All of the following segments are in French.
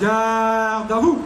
Garde à vous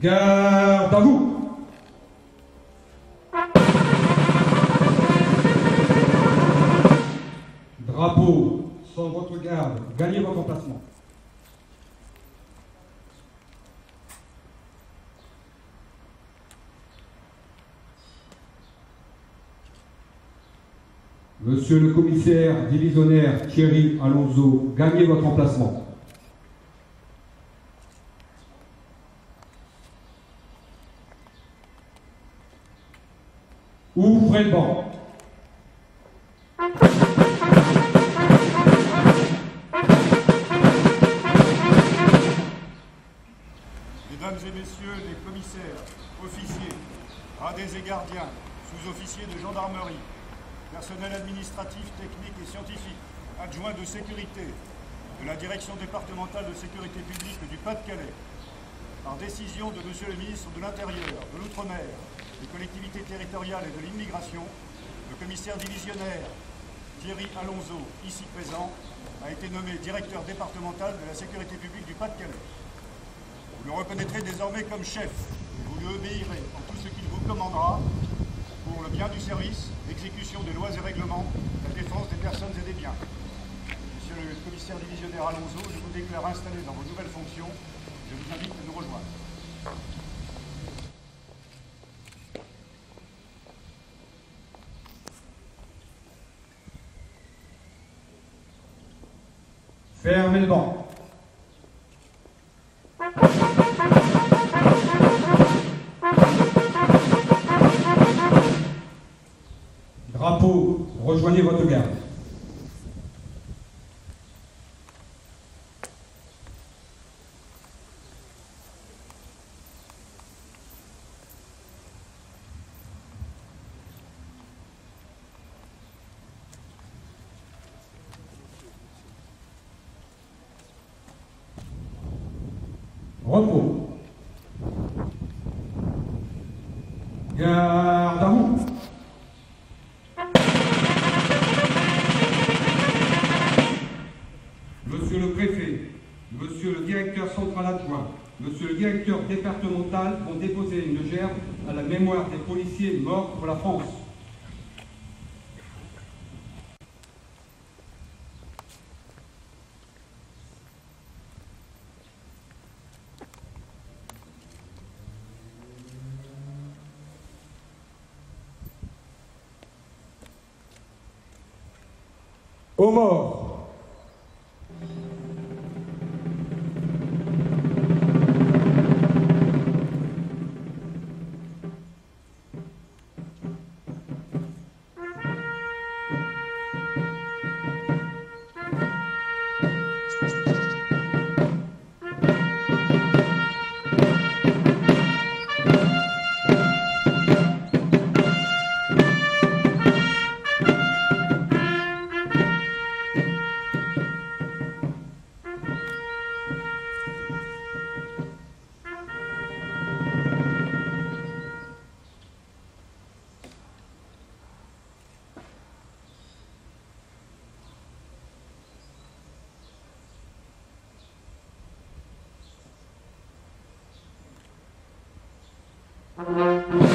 Garde à vous. Drapeau, sans votre garde, gagnez votre emplacement. Monsieur le commissaire divisionnaire Thierry Alonso, gagnez votre emplacement. Mesdames et messieurs les commissaires, officiers, gradés et gardiens, sous-officiers de gendarmerie, personnel administratif, technique et scientifique, adjoints de sécurité de la Direction départementale de sécurité publique du Pas-de-Calais, par décision de Monsieur le ministre de l'Intérieur, de l'Outre-mer, des collectivités territoriales et de l'immigration, le commissaire divisionnaire Thierry Alonso, ici présent, a été nommé directeur départemental de la sécurité publique du Pas-de-Calais. Vous le reconnaîtrez désormais comme chef et vous lui obéirez en tout ce qu'il vous commandera pour le bien du service, l'exécution des lois et règlements, la défense des personnes et des biens. Monsieur le commissaire divisionnaire Alonso, je vous déclare installé dans vos nouvelles fonctions. Je vous invite à nous rejoindre. Fermez le banc. Repos. Garde. Monsieur le préfet, monsieur le directeur central adjoint, monsieur le directeur départemental vont déposer une gerbe à la mémoire des policiers morts pour la France. Como? Morts.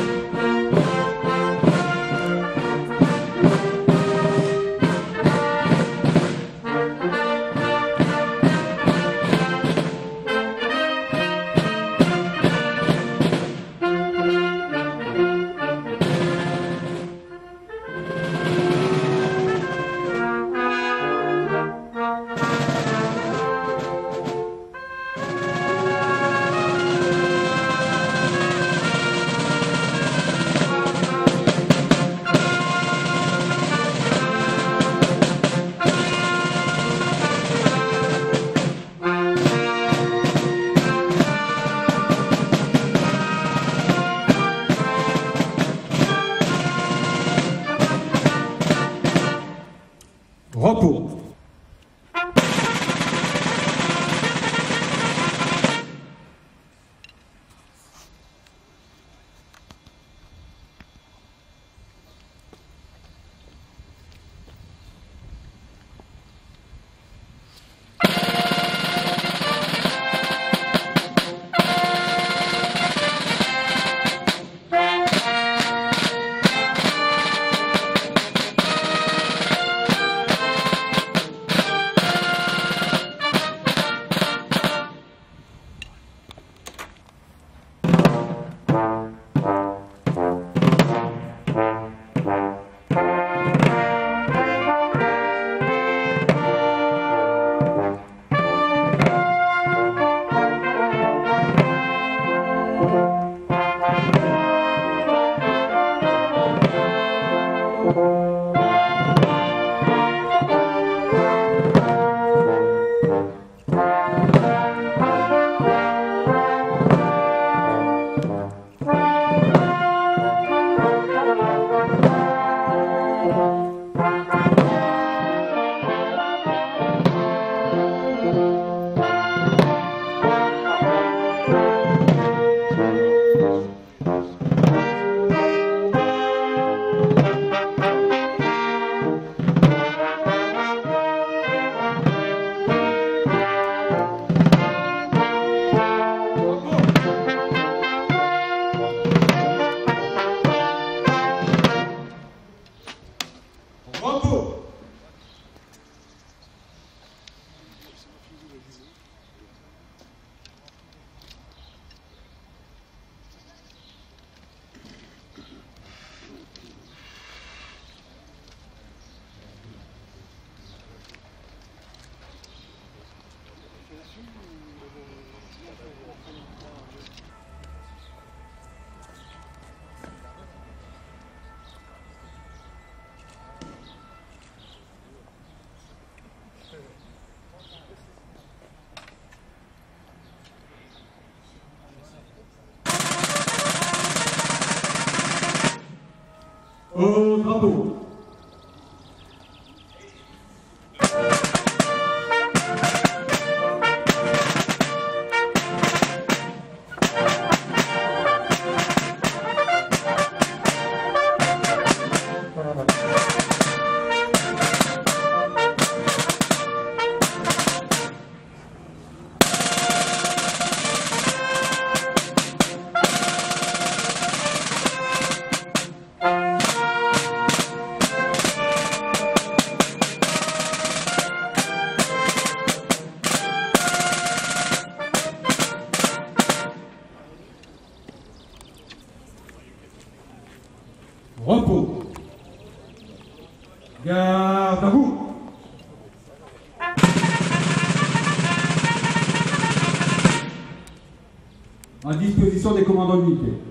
À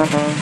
Uh-huh.